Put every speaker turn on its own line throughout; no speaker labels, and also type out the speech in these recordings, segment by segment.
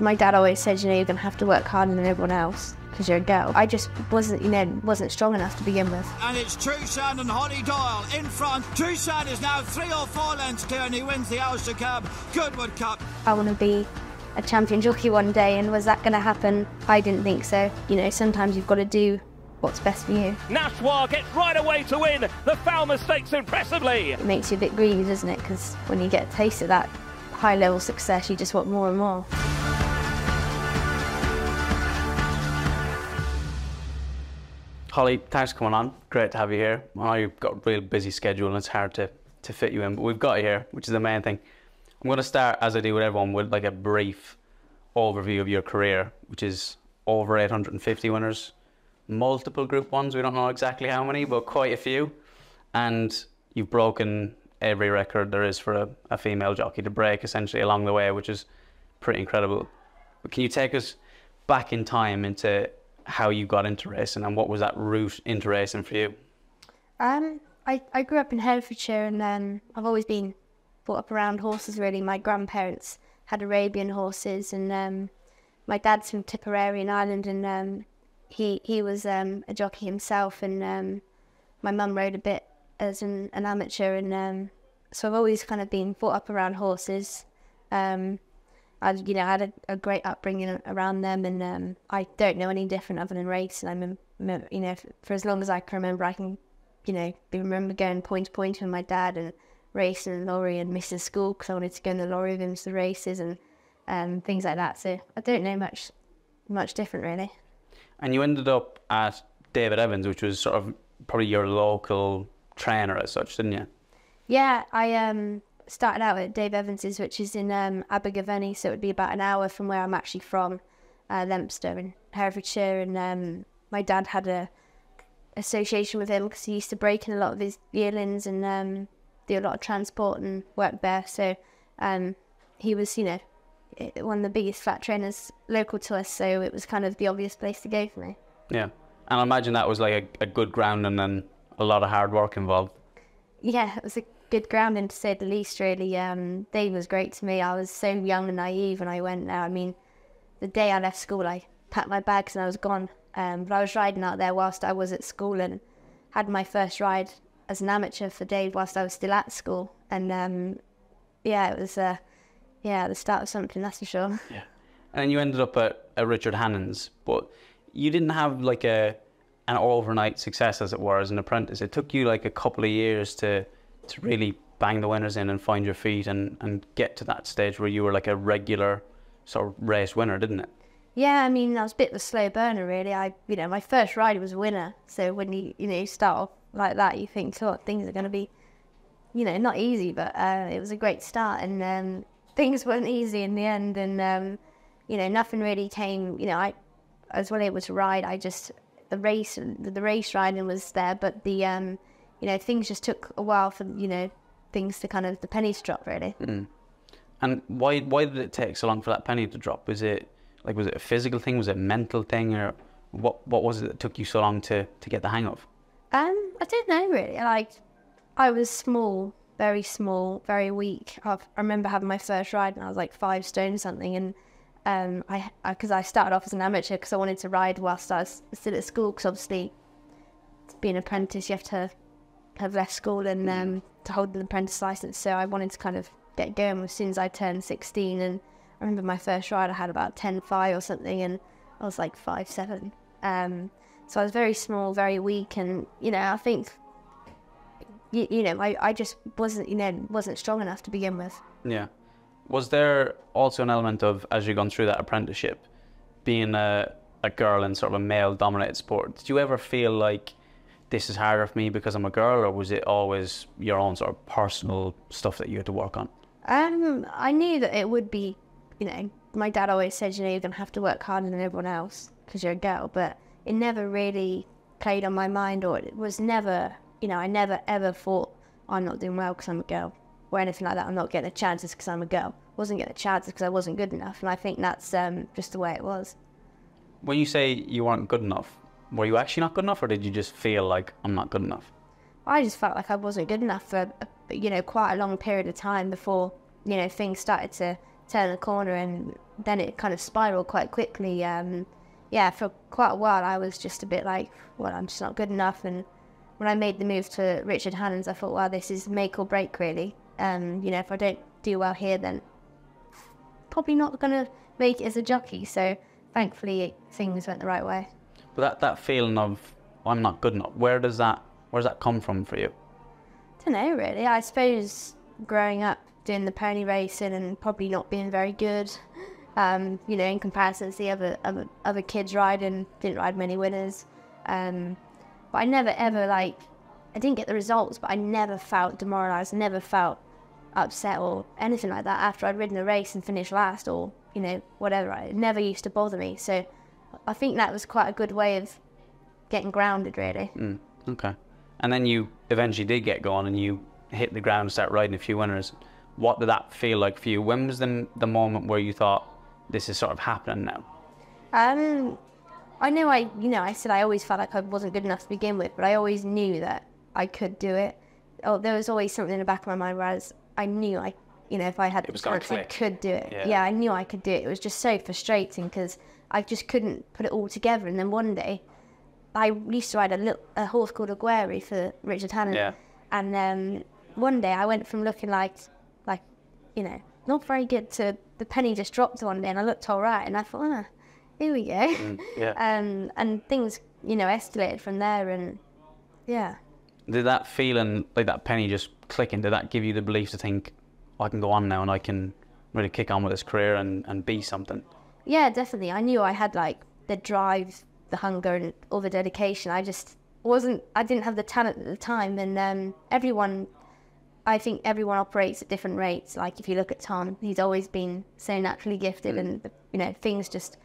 My dad always said, you know, you're going to have to work harder than everyone else because you're a girl. I just wasn't, you know, wasn't strong enough to begin with.
And it's Trueshan and Hollie Doyle in front. Trueshan is now three or four lengths clear and he wins the Ulster Cup, Goodwood Cup.
I want to be a champion jockey one day, and was that going to happen? I didn't think so. You know, sometimes you've got to do what's best for you.
Nashwa gets right away to win the Falmouth Stakes impressively.
It makes you a bit greedy, doesn't it? Because when you get a taste of that high level success, you just want more and more.
Hollie, thanks for coming on. Great to have you here. I know you've got a real busy schedule and it's hard to, to fit you in, but we've got you here, which is the main thing. I'm going to start, as I do with everyone, with like a brief overview of your career, which is over 850 winners, multiple Group Ones. We don't know exactly how many, but quite a few. And you've broken every record there is for a, a female jockey to break, essentially along the way, which is pretty incredible. But can you take us back in time into how you got into racing and what was that route into racing for you?
Um, I, I grew up in Herefordshire and um, I've always been brought up around horses really. My grandparents had Arabian horses and um, my dad's from Tipperary in Ireland and um, he, he was um, a jockey himself and um, my mum rode a bit as an, an amateur and um, so I've always kind of been brought up around horses. Um, I, you know, I had a, a great upbringing around them, and um, I don't know any different other than race. And I'm, you know, for as long as I can remember, I can, you know, remember going point to point with my dad and racing and lorry and missing school because I wanted to go in the lorry with him to the races and um, things like that. So I don't know much, much different really.
And you ended up at David Evans, which was sort of probably your local trainer as such, didn't you?
Yeah, I um started out at Dave Evans's, which is in um, Abergavenny, so it would be about an hour from where I'm actually from, uh, in Herefordshire. And um, my dad had a association with him because he used to break in a lot of his yearlings and um, do a lot of transport and work there. So um, he was, you know, one of the biggest flat trainers local to us. So it was kind of the obvious place to go for me.
Yeah, and I imagine that was like a, a good ground and then a lot of hard work involved.
Yeah, it was a good grounding to say the least. Really, um, Dave was great to me. I was so young and naive when I went there. I mean, the day I left school, I packed my bags and I was gone. Um, but I was riding out there whilst I was at school and had my first ride as an amateur for Dave whilst I was still at school. And um, yeah, it was uh, yeah the start of something that's for sure.
Yeah, and you ended up at, at Richard Hannon's, but you didn't have like a an overnight success as it were as an apprentice. It took you like a couple of years to to really bang the winners in and find your feet and, and get to that stage where you were like a regular sort of race winner, didn't it?
Yeah, I mean, I was a bit of a slow burner, really. I, you know, my first ride was a winner. So when you, you know, you start off like that, you think, oh, things are going to be, you know, not easy, but uh, it was a great start. And um, things weren't easy in the end. And, um, you know, nothing really came, you know, I, I was well able to ride. I just, the race, the, the race riding was there, but the, um, you know, things just took a while for, you know, things to kind of, the pennies to drop really.
Mm. And why, why did it take so long for that penny to drop? Was it, like, was it a physical thing? Was it a mental thing? Or what, what was it that took you so long to, to get the hang of?
Um, I don't know really. Like, I was small, very small, very weak. i I remember having my first ride and I was like five stone or something. And um, I, because I, I, started off as an amateur because I wanted to ride whilst I was still at school. Because obviously, being an apprentice, you have to have left school and um, to hold an apprentice license. So I wanted to kind of get going as soon as I turned 16. And I remember my first ride, I had about 10.5 or something, and I was like 5'7. Um, so I was very small, very weak, and you know, I think, you, you know, I, I just wasn't, you know, wasn't strong enough to begin with.
Yeah. Was there also an element of, as you've gone through that apprenticeship, being a, a girl in sort of a male dominated sport, did you ever feel like this is harder for me because I'm a girl, or was it always your own sort of personal stuff that you had to work on?
Um, I knew that it would be, you know, my dad always said, you know, you're going to have to work harder than everyone else because you're a girl, but it never really played on my mind, or it was never, you know, I never ever thought I'm not doing well because I'm a girl or anything like that. I'm not getting the chances because I'm a girl. I wasn't getting the chances because I wasn't good enough, and I think that's um, just the way it was.
When you say you weren't good enough, were you actually not good enough, or did you just feel like I'm not good enough?
I just felt like I wasn't good enough for you know quite a long period of time before you know things started to turn the corner, and then it kind of spiraled quite quickly. Um, yeah, for quite a while, I was just a bit like, well, I'm just not good enough. And when I made the move to Richard Hannons, I thought, wow, this is make or break, really. Um, you know, if I don't do well here, then probably not going to make it as a jockey. So thankfully, things went the right way.
But that, that feeling of I'm not good enough, where does that where does that come from for you?
I don't know, really. I suppose growing up doing the pony racing and probably not being very good, um, you know, in comparison to the other, other other kids riding, didn't ride many winners. Um, but I never ever like, I didn't get the results, but I never felt demoralised, never felt upset or anything like that after I'd ridden a race and finished last or, you know, whatever. It never used to bother me. So I think that was quite a good way of getting grounded, really.
Mm, okay. And then you eventually did get going and you hit the ground and start riding a few winners. What did that feel like for you? When was the, the moment where you thought, this is sort of happening now?
Um, I knew I, you know, I said I always felt like I wasn't good enough to begin with, but I always knew that I could do it. Oh, there was always something in the back of my mind where I, was, I knew I, you know, if I had
It was
the chance, I could do it.
Yeah.
Yeah. I knew I could do it. It was just so frustrating because I just couldn't put it all together. And then one day, I used to ride a, little, a horse called Agueri for Richard Hannon.
Yeah.
And um, one day I went from looking like, like, you know, not very good to the penny just dropped one day and I looked all right and I thought, ah, here we go.
Mm, yeah.
Um, and things, you know, escalated from there and yeah.
Did that feeling, like that penny just clicking, did that give you the belief to think, I can go on now and I can really kick on with this career and, and be something?
Yeah, definitely. I knew I had like the drive, the hunger, and all the dedication. I just wasn't. I didn't have the talent at the time, and um, everyone. I think everyone operates at different rates. Like if you look at Tom, he's always been so naturally gifted, and you know things just.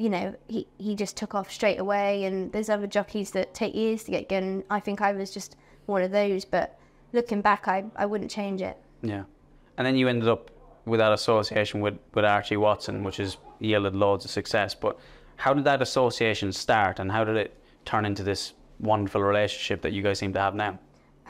You know, he, he just took off straight away, and there's other jockeys that take years to get going. I think I was just one of those, but looking back, I, I wouldn't change it.
Yeah. And then you ended up with that association with, with Archie Watson, which has yielded loads of success. But how did that association start and how did it turn into this wonderful relationship that you guys seem to have now?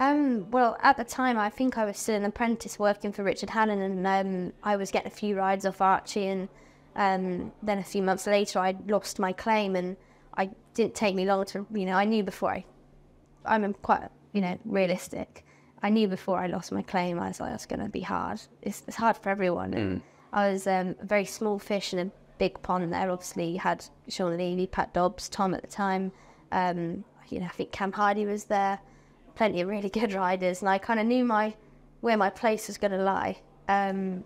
Um, well, at the time, I think I was still an apprentice working for Richard Hannon, and um, I was getting a few rides off Archie. And um, then a few months later, I lost my claim, and I didn't take me long to, you know, I knew before I, I'm quite, you know, realistic. I knew before I lost my claim, I was like, it's going to be hard. It's, it's hard for everyone. And I was um, a very small fish in a big pond there. Obviously, you had Sean Levey, Pat Dobbs, Tom at the time. Um, you know, I think Cam Hardie was there. Plenty of really good riders, and I kind of knew my where my place was going to lie. Um,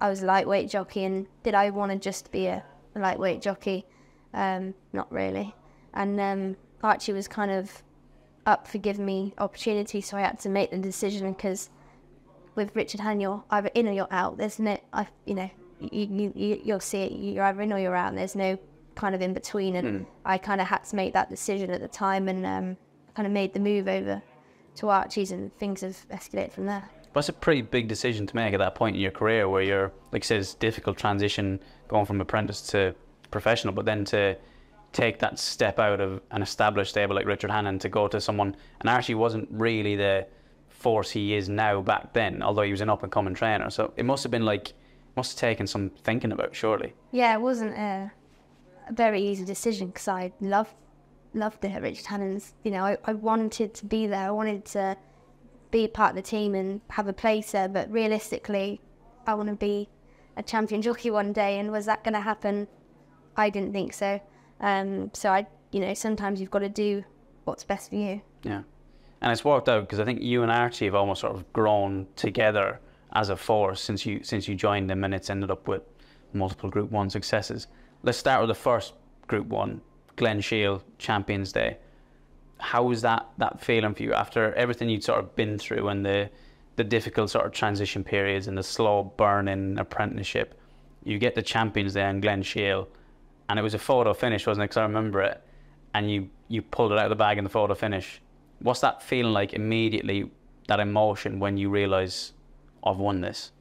I was a lightweight jockey, and did I want to just be a, a lightweight jockey? Um, not really. And um, Archie was kind of up for giving me opportunity, so I had to make the decision because with Richard Han, you're either in or you're out. There's no, I, you know, you, you, you you'll see it. You're either in or you're out. And there's no kind of in between. And I kind of had to make that decision at the time, and um, kind of made the move over to Archie's, and things have escalated from there.
That's a pretty big decision to make at that point in your career where you're, like you said, it's difficult transition going from apprentice to professional, but then to take that step out of an established stable like Richard Hannon to go to someone, and Archie wasn't really the force he is now back then, although he was an up and coming trainer. So it must have been like, must have taken some thinking about, surely.
Yeah, it wasn't a, a very easy decision because I loved loved at Richard Hannon's. You know, I, I wanted to be there. I wanted to be part of the team and have a place there. But realistically, I want to be a champion jockey one day. And was that going to happen? I didn't think so. Um, so I, you know, sometimes you've got to do what's best for you.
Yeah. And it's worked out because I think you and Archie have almost sort of grown together as a force since you since you joined them, and it's ended up with multiple Group One successes. Let's start with the first Group One, Glenshiel Champions Day. How was that that feeling for you after everything you'd sort of been through and the the difficult sort of transition periods and the slow burning apprenticeship? You get the Champions Day in Glenshiel, and it was a photo finish, wasn't it? Because I remember it, and you you pulled it out of the bag in the photo finish. What's that feeling like immediately? That emotion when you realise I've won this.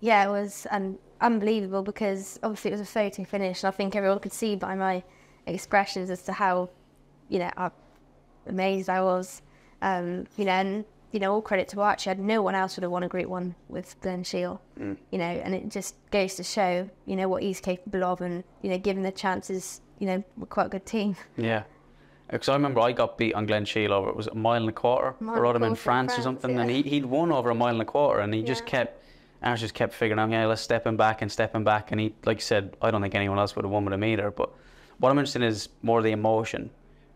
Yeah, it was unbelievable because obviously it was a photo finish, and I think everyone could see by my expressions as to how, you know, how amazed I was. Um, you know, and you know, all credit to Archie. No one else would have won a Group One with Glenshiel. Mm. You know, and it just goes to show, you know, what he's capable of, and you know, given the chances, you know, we're quite a good team.
Yeah. Because I remember I got beat on Glenshiel over, it was a mile and a quarter?
Mile
or
and a
Rodham in
in
France, or
France,
something. And he, he'd won over a mile and a quarter and he just kept, Ash just kept figuring out, yeah, let's step him back and step him back. And he, like you said, I don't think anyone else would have won with him either. But what I'm interested in is more the emotion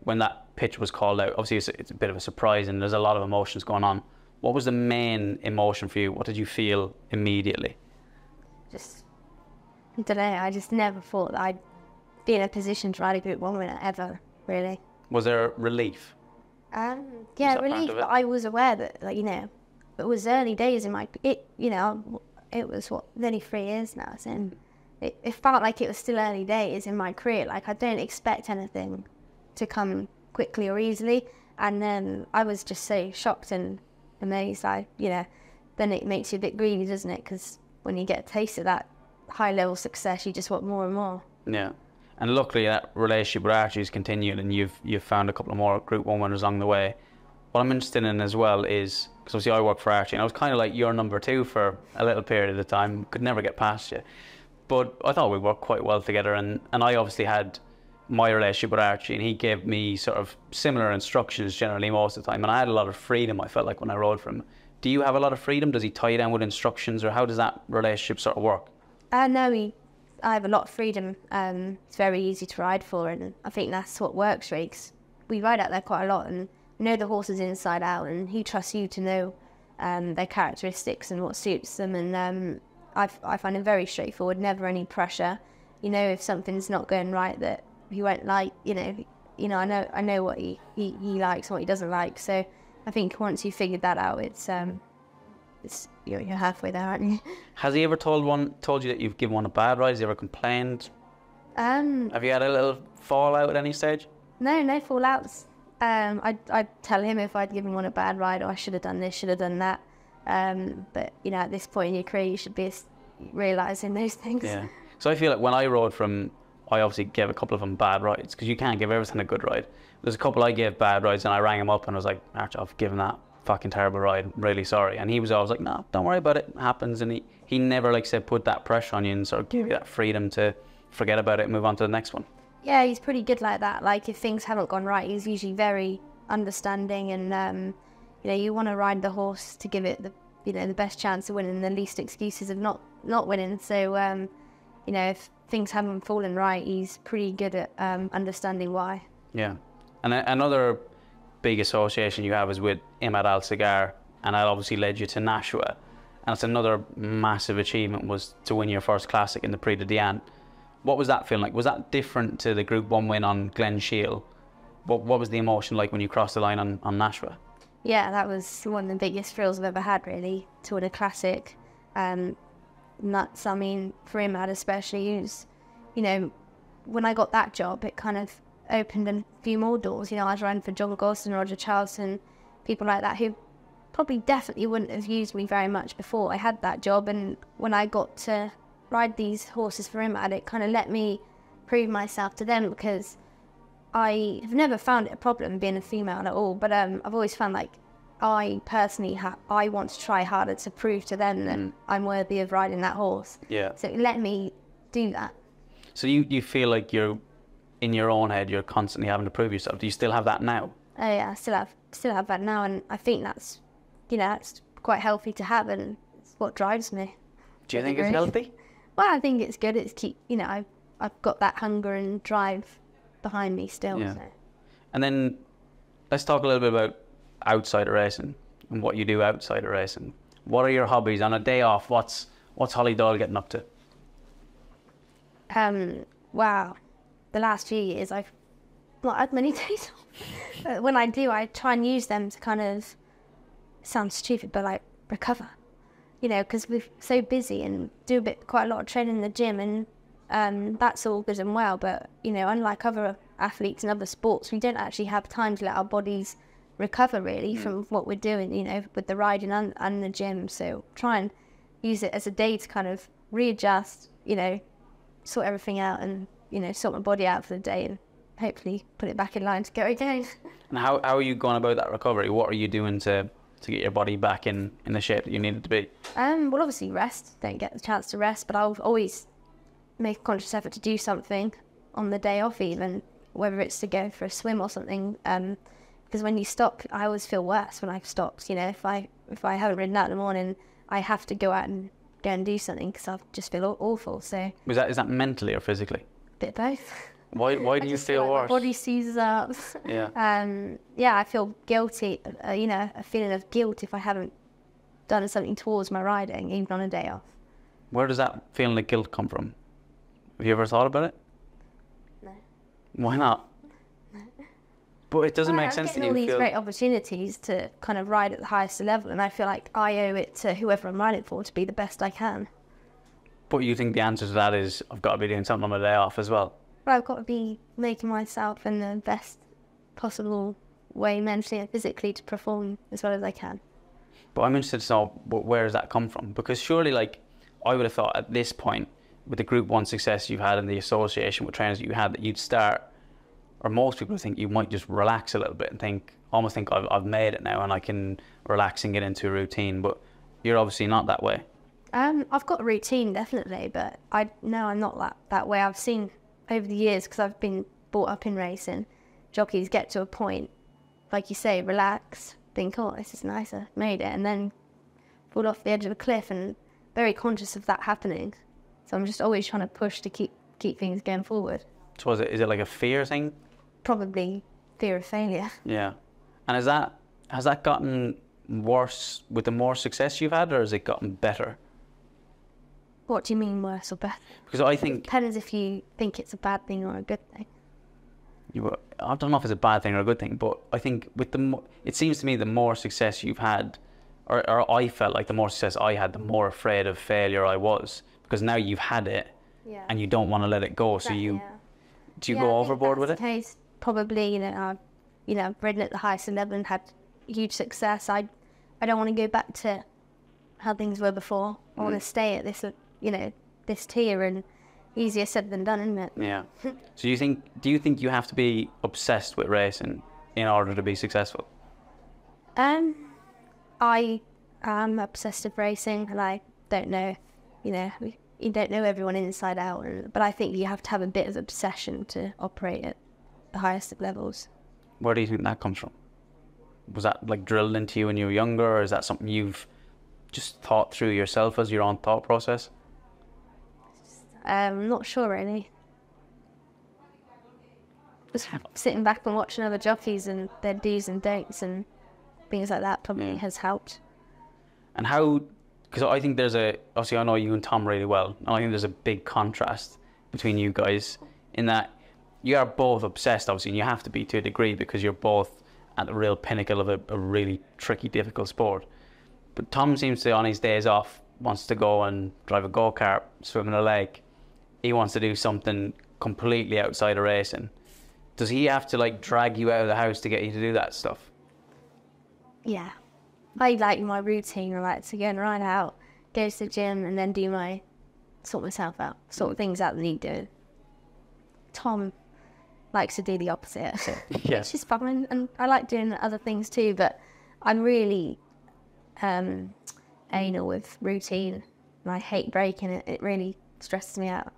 when that pitch was called out. Obviously, it's, it's a bit of a surprise and there's a lot of emotions going on. What was the main emotion for you? What did you feel immediately?
Just, I don't know. I just never thought that I'd be in a position to ride a Group One winner ever, really.
Was there relief?
Um, yeah, relief. But I was aware that, like, you know, it was early days in my. It, you know, it was what nearly three years now. So it, it felt like it was still early days in my career. Like I don't expect anything to come quickly or easily, and then I was just so shocked and amazed. I, you know, then it makes you a bit greedy, doesn't it? Because when you get a taste of that high level success, you just want more and more.
Yeah. And luckily that relationship with Archie Archie's continued and you've you've found a couple of more Group 1 winners along the way. What I'm interested in as well is, because obviously I work for Archie and I was kind of like your number two for a little period of time, could never get past you. But I thought we worked quite well together and, and I obviously had my relationship with Archie and he gave me sort of similar instructions generally most of the time and I had a lot of freedom I felt like when I rode for him. Do you have a lot of freedom? Does he tie you down with instructions or how does that relationship sort of work?
Uh, no, he, I have a lot of freedom. Um, it's very easy to ride for, and I think that's what works really. we ride out there quite a lot and know the horses inside out, and he trusts you to know um, their characteristics and what suits them. And um, I, I find him very straightforward, never any pressure. You know, if something's not going right that he won't like, you know, you know, I know, I know what he, he, he likes and what he doesn't like. So I think once you've figured that out, it's um, it's you're, you're halfway there, aren't you?
Has he ever told one told you that you've given one a bad ride? Has he ever complained?
Um,
Have you had a little fallout at any stage?
No, no fallouts. Um, I'd, I'd tell him if I'd given one a bad ride or I should have done this, should have done that. Um, but, you know, at this point in your career, you should be realising those things.
Yeah. So I feel like when I rode from, I obviously gave a couple of them bad rides because you can't give everything a good ride. There's a couple I gave bad rides and I rang him up and I was like, Arch, I've given that fucking terrible ride. Really sorry. And he was always like, no, don't worry about it. It happens. And he, he never, like said, put that pressure on you and sort of gave you that freedom to forget about it and move on to the next one.
Yeah, he's pretty good like that. Like, if things haven't gone right, he's usually very understanding and, um, you know, you want to ride the horse to give it the, you know, the best chance of winning, the least excuses of not, not winning. So, um, you know, if things haven't fallen right, he's pretty good at um, understanding why.
Yeah. And a- another big association you have is with Imad Al Sagar, and that obviously led you to Nashwa. And it's another massive achievement was to win your first classic in the Prix de Diane. What was that feeling like? Was that different to the Group 1 win on Glenshiel? What, what was the emotion like when you crossed the line on, on Nashwa?
Yeah, that was one of the biggest thrills I've ever had, really, to win a classic. Um, and that's, I mean, for Imad especially, who's, you know, when I got that job, it kind of opened a few more doors. You know, I was riding for John Gosden, Roger Charlton, people like that who probably definitely wouldn't have used me very much before I had that job. And when I got to ride these horses for Imad, it kind of let me prove myself to them because I have never found it a problem being a female at all, but um, I've always found like I personally ha- I want to try harder to prove to them that mm. I'm worthy of riding that horse.
Yeah.
So let me do that.
So you, you feel like you're in your own head, you're constantly having to prove yourself. Do you still have that now?
Oh yeah, I still have still have that now, and I think that's you know that's quite healthy to have, and it's what drives me.
Do you think it's healthy?
Well, I think it's good. It's keep you know I've I've got that hunger and drive behind me still.
Yeah.
So.
And then let's talk a little bit about outside of racing and what you do outside of racing. What are your hobbies on a day off? What's what's Hollie Doyle getting up to?
Um, wow, the last few years I've not had many days off. When I do, I try and use them to kind of sound stupid, but like recover. You know, because we're so busy and do a bit, quite a lot of training in the gym, and um, that's all good and well. But you know, unlike other athletes in other sports, we don't actually have time to let our bodies recover really from what we're doing. You know, with the riding and, and the gym. So try and use it as a day to kind of readjust. You know, sort everything out and you know sort my body out for the day and hopefully put it back in line to go again.
And how, how are you going about that recovery? What are you doing to to get your body back in, in the shape that you need it to be?
Um, well, obviously rest. Don't get the chance to rest, but I'll always make a conscious effort to do something on the day off, even whether it's to go for a swim or something. Um, because when you stop, I always feel worse when I've stopped. You know, if I if I haven't ridden out in the morning, I have to go out and go and do something because I just feel awful. So
is that is that mentally or physically?
A bit of both.
Why why do
I
you
just
feel
like my
worse?
body seizes up.
Yeah.
Um, yeah, I feel guilty. Uh, you know, a feeling of guilt if I haven't done something towards my riding, even on a day off.
Where does that feeling of guilt come from? Have you ever thought about it?
No.
Why not? But it doesn't
Well,
make sense that
getting
you
all these
feel.
great opportunities to kind of ride at the highest level, and I feel like I owe it to whoever I'm riding for to be the best I can.
But you think the answer to that is I've got to be doing something on my day off as well.
But I've got to be making myself in the best possible way, mentally and physically, to perform as well as I can.
But I'm interested to know where does that come from? Because surely, like, I would have thought at this point, with the Group One success you've had and the association with trainers that you had, that you'd start, or most people think you might just relax a little bit and think, almost think I've, I've made it now and I can relax and get into a routine. But you're obviously not that way.
Um, I've got a routine definitely, but I no, I'm not that that way. I've seen over the years because I've been brought up in racing. Jockeys get to a point, like you say, relax, think, oh, this is nice, I made it, and then fall off the edge of a cliff, and very conscious of that happening. So I'm just always trying to push to keep keep things going forward.
So is it, is it like a fear thing?
Probably fear of failure.
Yeah. And is that has that gotten worse with the more success you've had, or has it gotten better?
What do you mean worse or better?
Because I think it
Depends if you think it's a bad thing or a good thing.
you were, I don't know if it's a bad thing or a good thing, but I think with the mo- it seems to me the more success you've had, or, or I felt like the more success I had, the more afraid of failure I was because now you've had it
Yeah.
and you don't want to let it go. So you do you
Yeah,
go overboard with it?
Case probably, you know, I've, you know, ridden at the highest level and had huge success. I, I don't want to go back to how things were before. I
Mm.
want to stay at this, you know, this tier, and easier said than done, isn't it?
Yeah. so you think do you think you have to be obsessed with racing in order to be successful?
Um, I am obsessed with racing, and I don't know, you know, you don't know everyone inside out, but I think you have to have a bit of obsession to operate at the highest of levels.
Where do you think that comes from? Was that like drilled into you when you were younger, or is that something you've just thought through yourself as your own thought process?
Um, I'm not sure really. Just sitting back and watching other jockeys and their do's and don'ts and things like that probably
Yeah.
has helped.
And how, because I think there's a, obviously I know you and Tom really well, and I think there's a big contrast between you guys in that you are both obsessed, obviously, and you have to be to a degree because you're both at the real pinnacle of a, a really tricky, difficult sport. But Tom seems to, on his days off, wants to go and drive a go kart, swim in a lake. He wants to do something completely outside of racing. Does he have to like drag you out of the house to get you to do that stuff?
Yeah. I like my routine. I like to go and ride out, go to the gym and then do my, sort myself out, sort things out that need doing. Tom likes to do the opposite.
Yeah.
It's just fun and, and I like doing other things too, but I'm really um, anal with routine and I hate breaking it. It really stresses me out.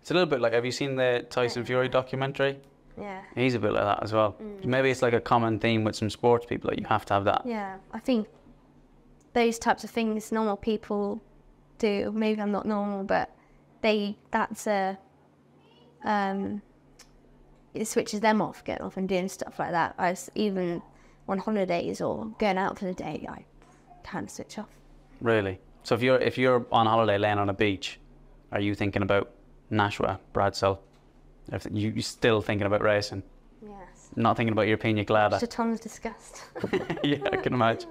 It's a little bit like, have you seen the Tyson Fury documentary?
Yeah.
He's a bit like that as well. Maybe it's like a common theme with some sports people that you have to have that.
Yeah, I think those types of things normal people do. Maybe I'm not normal, but they that's a um it switches them off, getting off and doing stuff like that. I even on holidays or going out for the day, I can't switch off.
Really. So if you're if you're on holiday laying on a beach, are you thinking about Nashwa, Bradsell? You you still thinking about racing?
Yes.
Not thinking about your pina colada?
To Tom's disgust.
yeah, I can imagine.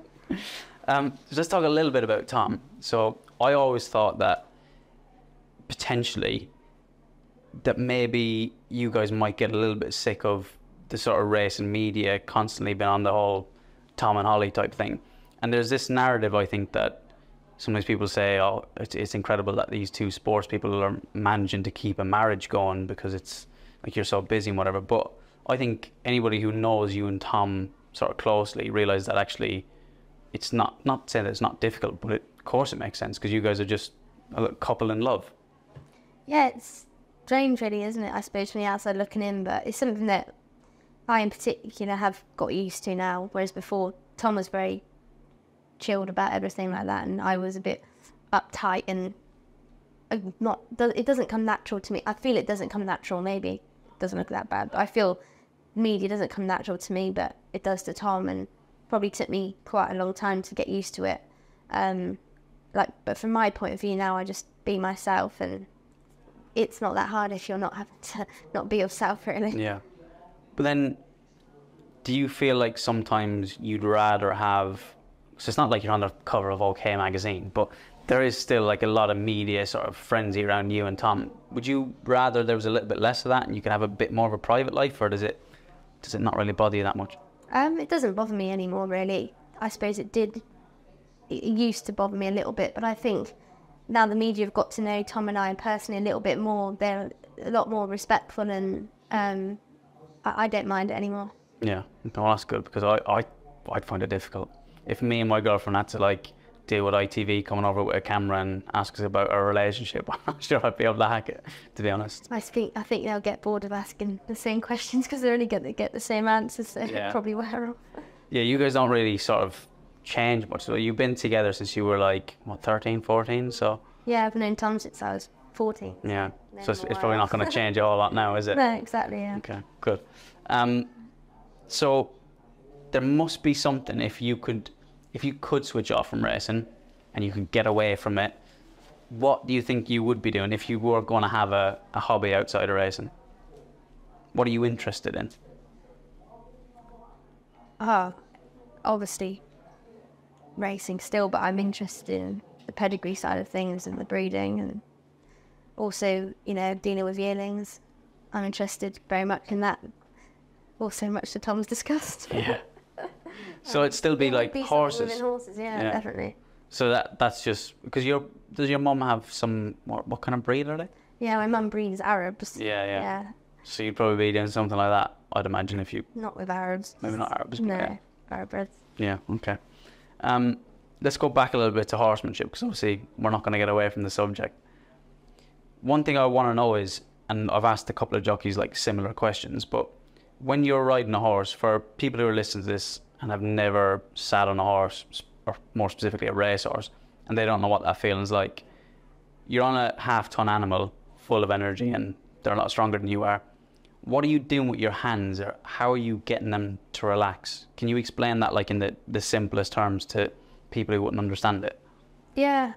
Um, so let's talk a little bit about Tom. So I always thought that potentially that maybe you guys might get a little bit sick of the sort of race and media constantly being on the whole Tom and Hollie type thing. And there's this narrative I think that sometimes people say, oh, it's, it's incredible that these two sports people are managing to keep a marriage going because it's like you're so busy and whatever. But I think anybody who knows you and Tom sort of closely realize that actually it's not not saying that it's not difficult, but it, of course it makes sense because you guys are just a couple in love.
Yeah, it's strange, really, isn't it? I suppose from the outside looking in, but it's something that I, in particular, have got used to now. Whereas before, Tom was very chilled about everything like that, and I was a bit uptight and not. It doesn't come natural to me. I feel it doesn't come natural. Maybe it doesn't look that bad, but I feel media doesn't come natural to me, but it does to Tom, and probably took me quite a long time to get used to it. Um, like, but from my point of view now, I just be myself, and it's not that hard if you're not having to not be yourself, really.
Yeah. But then, do you feel like sometimes you'd rather have? So it's not like you're on the cover of OK magazine, but there is still like a lot of media sort of frenzy around you and Tom. Would you rather there was a little bit less of that and you could have a bit more of a private life, or does it does it not really bother you that much?
Um, it doesn't bother me anymore, really. I suppose it did. It used to bother me a little bit, but I think now the media have got to know Tom and I personally a little bit more. They're a lot more respectful, and um, I, I, don't mind it anymore.
Yeah, well, that's good because I, I, I'd find it difficult if me and my girlfriend had to like deal with ITV coming over with a camera and ask us about our relationship. I'm not sure I'd be able to hack it, to be honest.
I think I think they'll get bored of asking the same questions because they're only going to get the same answers. So yeah. probably wear off.
Yeah, you guys don't really sort of change much. So you've been together since you were like what 13, 14, so.
Yeah, I've known Tom since I was 14.
Yeah, so it's, it's, probably not going to change a whole lot now, is it?
No, exactly. Yeah.
Okay, good. Um, so there must be something if you could if you could switch off from racing and you could get away from it, what do you think you would be doing if you were going to have a, a hobby outside of racing? What are you interested in?
Ah, uh, obviously racing still, but I'm interested in the pedigree side of things and the breeding and also, you know, dealing with yearlings. I'm interested very much in that. Also, much to Tom's discussed.
Yeah. So it'd still be like
be
horses.
horses, yeah, yeah, definitely.
So that that's just because your does your mum have some what, what kind of breed are they?
Yeah, my mum breeds Arabs.
Yeah, yeah. Yeah. So you'd probably be doing something like that, I'd imagine, if you.
Not with Arabs.
Maybe not Arabs.
No,
yeah.
Arab
Yeah. Okay. Um, let's go back a little bit to horsemanship because obviously we're not going to get away from the subject. One thing I want to know is, and I've asked a couple of jockeys like similar questions, but when you're riding a horse, for people who are listening to this and have never sat on a horse, or more specifically a racehorse, and they don't know what that feeling's like. You're on a half ton animal full of energy and they're a lot stronger than you are. What are you doing with your hands or how are you getting them to relax? Can you explain that like in the, the simplest terms to people who wouldn't understand it?
Yeah,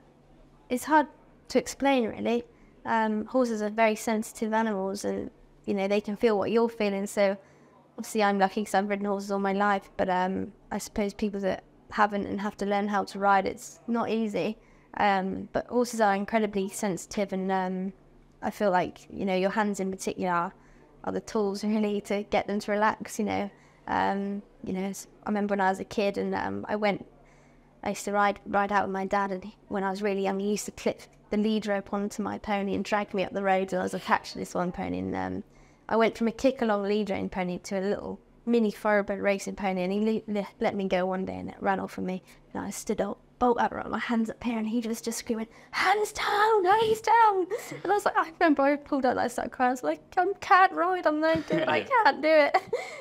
it's hard to explain really. Um, horses are very sensitive animals and you know they can feel what you're feeling so obviously I'm lucky because I've ridden horses all my life, but um, I suppose people that haven't and have to learn how to ride, it's not easy. Um, but horses are incredibly sensitive, and um, I feel like you know your hands in particular are the tools really to get them to relax. You know, um, you know. I remember when I was a kid, and um, I went. I used to ride ride out with my dad, and when I was really young, he used to clip the lead rope onto my pony and drag me up the road. And I was attached to this one pony, and um, I went from a kick along lead rein pony to a little mini thoroughbred racing pony, and he le- let me go one day, and it ran off from me. And I stood up, bolt upright, my hands up here, and he was just screaming, "Hands down, hands down!" And I was like, I remember I pulled out, and I started crying. I was like, "I can't ride, I'm no good, I can't do it."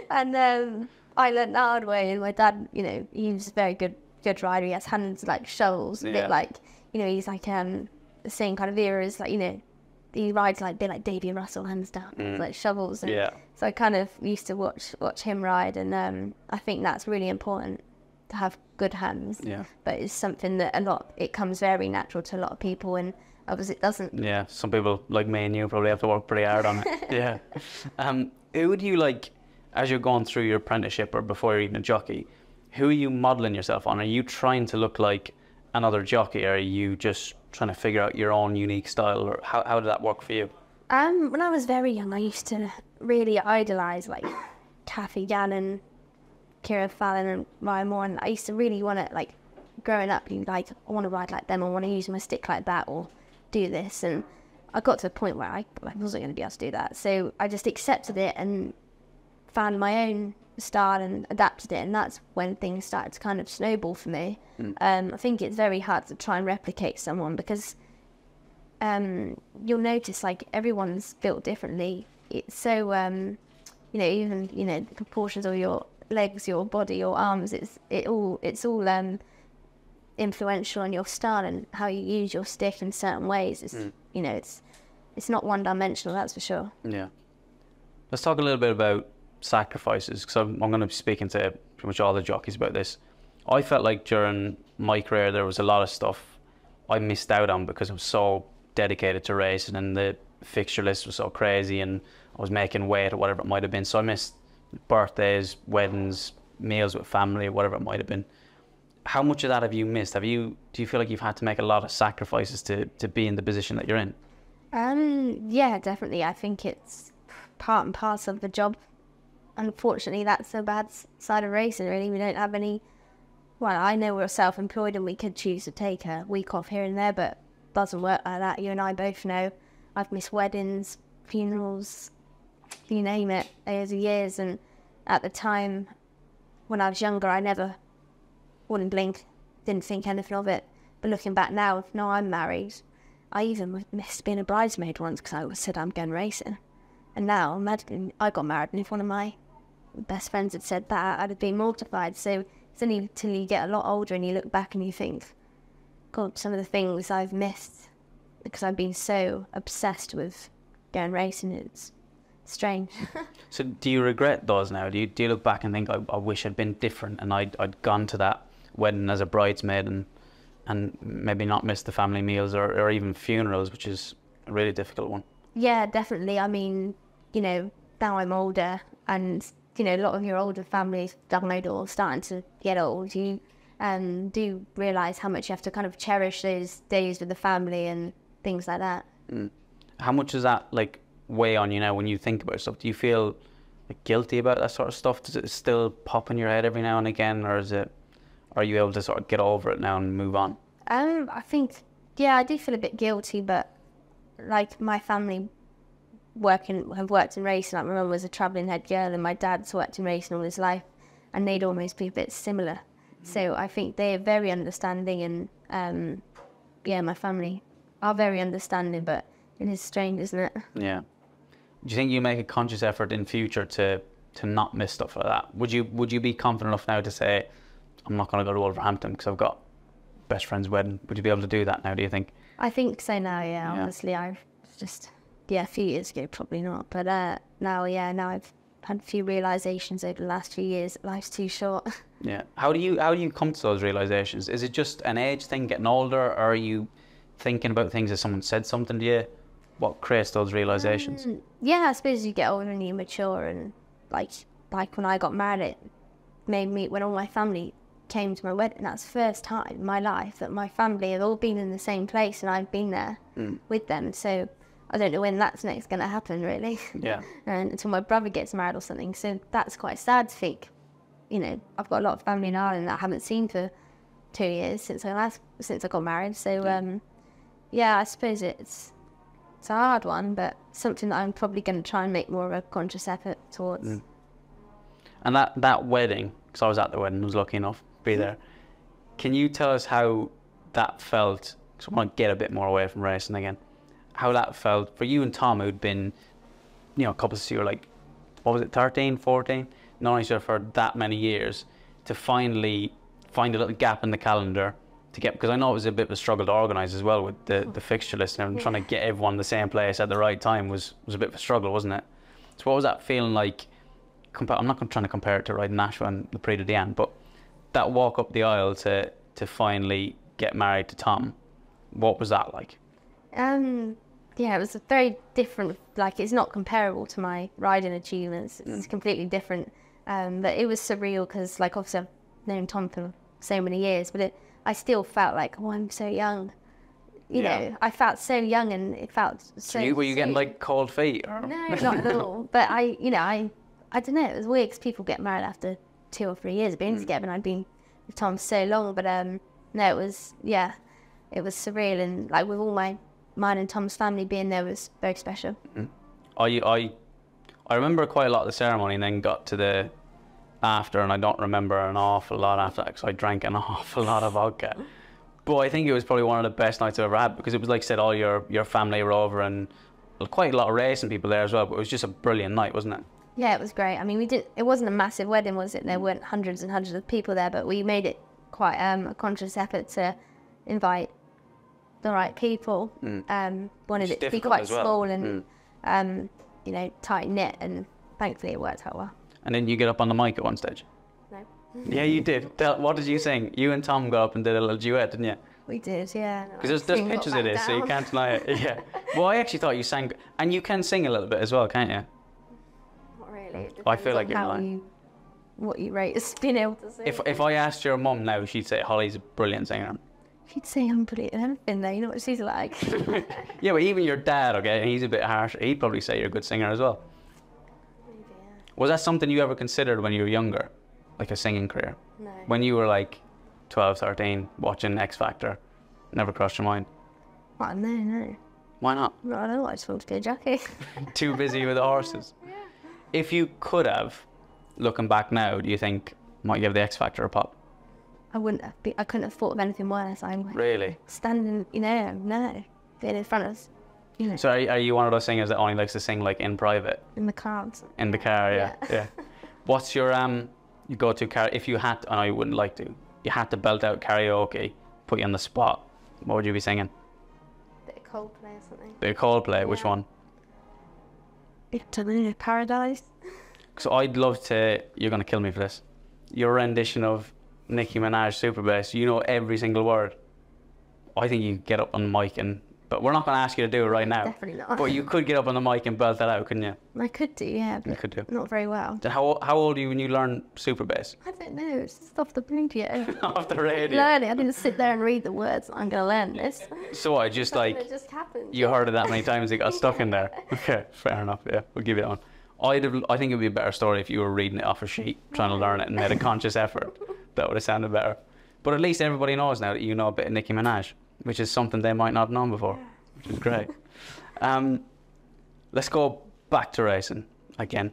And um, I learned the hard way. And my dad, you know, he's a very good good rider. He has hands like shovels, a yeah. bit like you know, he's like um the same kind of era as like you know he rides like a bit like Davy Russell, hands down, mm. like shovels. And
yeah.
So I kind of used to watch watch him ride, and um, I think that's really important to have good hands.
Yeah.
But it's something that a lot it comes very natural to a lot of people, and obviously it doesn't.
Yeah. Some people like me and you probably have to work pretty hard on it. yeah. Um, who would you like as you're going through your apprenticeship or before you're even a jockey? Who are you modelling yourself on? Are you trying to look like another jockey, or are you just trying to figure out your own unique style, or how, how did that work for you?
Um, when I was very young, I used to really idolise like Cathy Gannon, Kieren Fallon, and Ryan Moore, and I used to really want to like growing up, you like I want to ride like them, I want to use my stick like that, or do this, and I got to a point where I, I wasn't going to be able to do that, so I just accepted it and found my own style and adapted it, and that's when things started to kind of snowball for me. Um, I think it's very hard to try and replicate someone because um, you'll notice like everyone's built differently. It's so um, you know even you know the proportions of your legs, your body, your arms. It's it all it's all um, influential on your style and how you use your stick in certain ways. It's you know it's it's not one dimensional. That's for sure.
Yeah. Let's talk a little bit about sacrifices because I'm, I'm going to be speaking to pretty much all the jockeys about this. I felt like during my career there was a lot of stuff I missed out on because I was so dedicated to racing and the fixture list was so crazy and I was making weight or whatever it might have been. So I missed birthdays, weddings, meals with family, whatever it might have been. How much of that have you missed? Have you do you feel like you've had to make a lot of sacrifices to, to be in the position that you're in?
Um, yeah, definitely. I think it's part and parcel of the job. Unfortunately, that's the bad side of racing. Really, we don't have any. Well, I know we're self-employed and we could choose to take a week off here and there, but doesn't work like that. You and I both know. I've missed weddings, funerals, you name it, over the years. And at the time, when I was younger, I never wouldn't blink, didn't think anything of it. But looking back now, now I'm married, I even missed being a bridesmaid once because I said I'm going racing. And now, imagine I got married, and if one of my best friends had said that, I'd have been mortified. So it's only till you get a lot older and you look back and you think, God, some of the things I've missed because I've been so obsessed with going racing, it's strange.
So do you regret those now? Do you, do you look back and think, I, I wish I'd been different and I'd, I'd gone to that wedding as a bridesmaid and and maybe not missed the family meals or, or even funerals, which is a really difficult one.
Yeah, definitely. I mean, you know, now I'm older, and you know, a lot of your older families down or starting to get old. You um, do realise how much you have to kind of cherish those days with the family and things like that.
How much is that like weigh on you now when you think about stuff? Do you feel like, guilty about that sort of stuff? Does it still pop in your head every now and again, or is it? Are you able to sort of get over it now and move on?
Um, I think, yeah, I do feel a bit guilty, but like my family working have worked in racing. Like my mum was a travelling head girl, and my dad's worked in racing all his life, and they'd almost be a bit similar. So I think they're very understanding, and um, yeah, my family are very understanding, but it is strange, isn't it?
Yeah. Do you think you make a conscious effort in future to to not miss stuff like that? Would you Would you be confident enough now to say, I'm not going to go to Wolverhampton because I've got best friend's wedding? Would you be able to do that now? Do you think?
I think so now. Yeah,
Yeah.
honestly, I've just yeah, a few years ago probably not, but uh, now yeah, now I've had a few realizations over the last few years. Life's too short.
Yeah. How do you How do you come to those realizations? Is it just an age thing, getting older, or are you thinking about things as someone said something to you? What creates those realizations?
yeah, I suppose you get older and you mature, and like like when I got married, it made me when all my family came to my wedding. That's the first time in my life that my family have all been in the same place, and I've been there with them. So I don't know when that's next going to happen, really.
Yeah.
and until my brother gets married or something. So that's quite sad to think. You know, I've got a lot of family in Ireland that I haven't seen for two years since I last since I got married. So um, yeah, I suppose it's it's a hard one, but something that I'm probably going to try and make more of a conscious effort towards.
And that that wedding, because I was at the wedding, I was lucky enough to be mm-hmm. there. Can you tell us how that felt? Because I want to get a bit more away from racing again. How that felt for you and Tom, who'd been, you know, a couples who were like, what was it, 13, 14, knowing each other for that many years, to finally find a little gap in the calendar to get. Because I know it was a bit of a struggle to organise as well with the, the fixture list and everything, trying to get everyone the same place at the right time was was a bit of a struggle, wasn't it? So what was that feeling like? compa- I'm not gonna- trying to compare it to riding Nashwa and the Prix de Diane, but that walk up the aisle to to finally get married to Tom, what was that like?
Um, yeah, it was a very different. Like, it's not comparable to my riding achievements. It's completely different. Um, but it was surreal because, like, obviously I've known Tom for so many years, but it, I still felt like, oh, I'm so young. You
Yeah.
know, I felt so young, and it felt so.
So you, were you getting like cold feet? Or?
No, not at all. But I, you know, I, I don't know. It was weird because people get married after two or three years of being together, and I'd been with Tom so long. But um, no, it was yeah, it was surreal, and like with all my mine and Tom's family being there was very special.
I I I remember quite a lot of the ceremony, and then got to the after, and I don't remember an awful lot after that because I drank an awful lot of vodka. But I think it was probably one of the best nights I've ever had because it was like I said, all your your family were over and quite a lot of racing people there as well. But it was just a brilliant night, wasn't it?
Yeah, it was great. I mean, we did. It wasn't a massive wedding, was it? There weren't hundreds and hundreds of people there, but we made it quite um, a conscious effort to invite the right people. Um, wanted
It's
it to be quite
well.
small and um, you know tight knit, and thankfully it worked out well.
And then you get up on the mic at one stage.
No,
Yeah, you did. Tell, what did you sing? You and Tom got up and did a little duet, didn't you?
we did. Yeah.
Because there's, there's pictures of this, so you can't deny it. Yeah. Well, I actually thought you sang, and you can sing a little bit as well, can't you?
Not really. It
I feel like you're lying.
you, what you rate as being able to sing.
If if I asked your mum now, she'd say Hollie's a brilliant singer.
She'd say I'm brilliant at everything, though. You know what she's like.
Yeah, but even your dad, okay, he's a bit harsh. He'd probably say you're a good singer as well. Was that something you ever considered when you were younger, like a singing career?
No.
When you were like 12, 13, watching X Factor, never crossed your mind.
Well, no, no.
Why not?
No, I don't know. I just want to be a jockey.
Too busy with the horses. If you could have, looking back now, do you think might give the X Factor a pop?
I wouldn't have be, I couldn't have thought of anything worse. I'm
Really?
standing, you know, no, being in front of
So are, are you one of those singers that only likes to sing like in private,
in the car.
in the car? Yeah, yeah.
Yeah.
What's your um, you go to car if you had? To, I know you wouldn't like to. You had to belt out karaoke, put you on the spot. What would you be singing?
Bit of Coldplay or something.
The Coldplay. Which one?
I don't Paradise.
So I'd love to. You're gonna kill me for this. Your rendition of Nicki Minaj Super Bass. You know every single word. I think you get up on the mic and. But we're not gonna ask you to do it right now.
Definitely not.
But you could get up on the mic and belt that out, couldn't you?
I could do, yeah, but
could do.
not very well.
Then how how old are you when you learn Super Bass?
I don't know, it's just off the radio.
Off the radio.
Learn it. I didn't sit there and read the words. I'm going to learn this.
So I just like
it just happened.
you heard it that many times it got stuck in there. Okay, fair enough. Yeah, we'll give you that one. I'd have, I think it'd be a better story if you were reading it off a sheet, trying to learn it, and made a conscious effort. That would have sounded better. But at least everybody knows now that you know a bit of Nicki Minaj, which is something they might not have known before, which is great. Um, let's go back to racing again.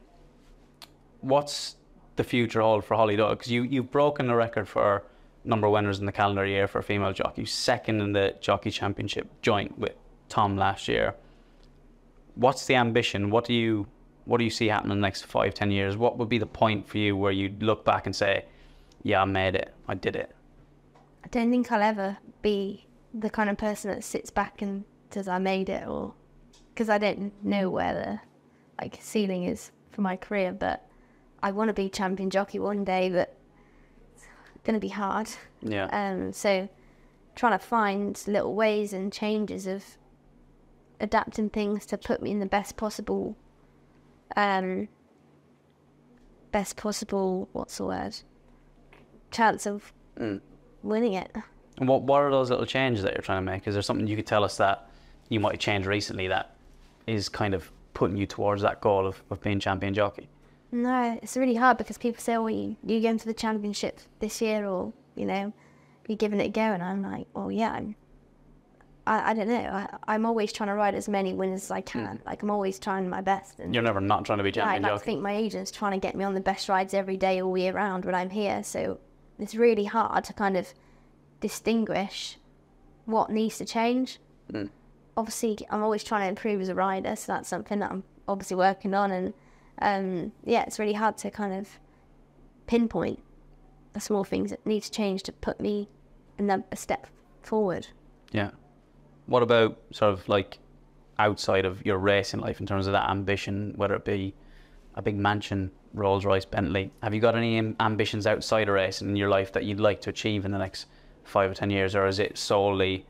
What's the future hold for Hollie Doyle? Because you you've broken the record for number of winners in the calendar year for a female jockey, second in the jockey championship, joint with Tom last year. What's the ambition? What do you what do you see happening in the next five, ten years? What would be the point for you where you look back and say, "Yeah, I made it. I did it."
I don't think I'll ever be the kind of person that sits back and says I made it, or because I don't know where the like ceiling is for my career. But I want to be champion jockey one day, but it's gonna be hard.
Yeah.
Um, so trying to find little ways and changes of adapting things to put me in the best possible, um, best possible what's the word, chance of winning it.
And what what are those little changes that you're trying to make? Is there something you could tell us that you might have changed recently that is kind of putting you towards that goal of, of being champion jockey?
No, it's really hard because people say, "Oh, you you going to the championship this year, or you know, you're giving it a go," and I'm like, "Well, yeah, I'm." I, I don't know. I, I'm always trying to ride as many winners as I can. Hmm. Like I'm always trying my best, and
You're never not trying to be champion
like to think my agent's trying to get me on the best rides every day, all year round when I'm here. So it's really hard to kind of distinguish what needs to change.
Mm.
Obviously, I'm always trying to improve as a rider, so that's something that I'm obviously working on. And um, yeah, it's really hard to kind of pinpoint the small things that need to change to put me in a, a step forward.
Yeah. What about sort of like outside of your racing life in terms of that ambition, whether it be a big mansion, Rolls Royce, Bentley? Have you got any ambitions outside of racing in your life that you'd like to achieve in the next five or ten years, or is it solely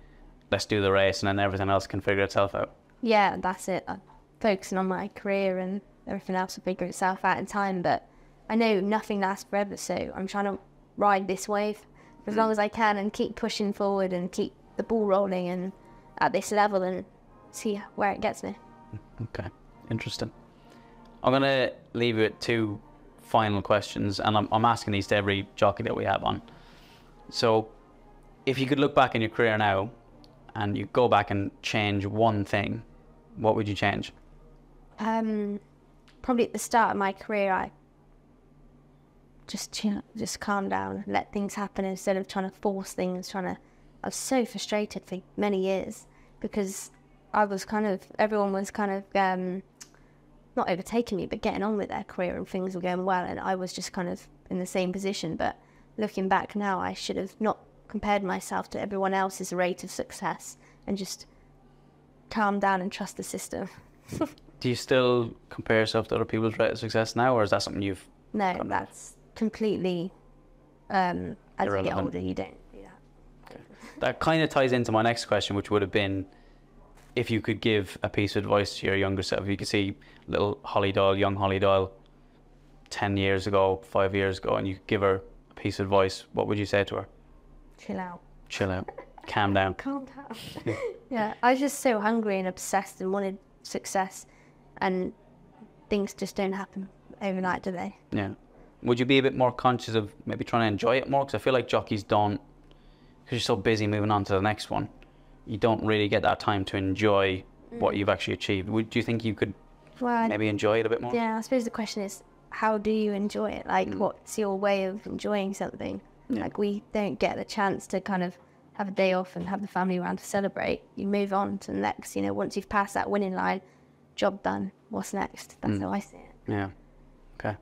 let's do the race and then everything else can figure itself out?
yeah, that's it. I'm focusing on my career and everything else will figure itself out in time. But I know nothing lasts forever, so I'm trying to ride this wave for as hmm. long as I can and keep pushing forward and keep the ball rolling and at this level and see where it gets me.
Hmm, okay, interesting. I'm gonna leave you with two final questions, and I'm, I'm asking these to every jockey that we have on. So, if you could look back in your career now, and you go back and change one thing, what would you change?
Um, probably at the start of my career, I just chill, just calm down, and let things happen instead of trying to force things. Trying to, I was so frustrated for many years because I was kind of everyone was kind of um, not overtaking me, but getting on with their career and things were going well, and I was just kind of in the same position. But looking back now, I should have not compared myself to everyone else's rate of success and just calm down and trust the system.
Do you still compare yourself to other people's rate of success now, or is that something you've?
No, that's completely. Um, as you get older, you don't do that.
That kind of ties into my next question, which would have been, if you could give a piece of advice to your younger self, you could see little Hollie Doyle, young Hollie Doyle, ten years ago, five years ago, and you could give her a piece of advice, what would you say to her?
Chill out.
Chill out, calm down.
Calm down. yeah, I was just so hungry and obsessed and wanted success, and things just don't happen overnight, do they?
Yeah. Would you be a bit more conscious of maybe trying to enjoy it more? Because I feel like jockeys don't, because you're so busy moving on to the next one, you don't really get that time to enjoy what mm. you've actually achieved. Would do you think you could
Well,
maybe enjoy it a bit more?
yeah, I suppose the question is, how do you enjoy it? Like, mm. what's your way of enjoying something? Like, we don't get the chance to kind of have a day off and have the family around to celebrate. You move on to the next. You know, once you've passed that winning line, job done. What's next? That's mm. how I see it.
Yeah. Okay.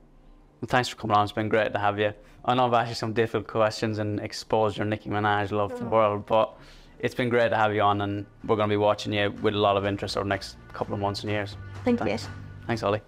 Well, thanks for coming on. It's been great to have you. I know I've asked you some difficult questions and exposed your Nicki Minaj love to the mm. world, but it's been great to have you on, and we're going to be watching you with a lot of interest over the next couple of months and years.
Thank
Thanks.
you.
Thanks, Ollie.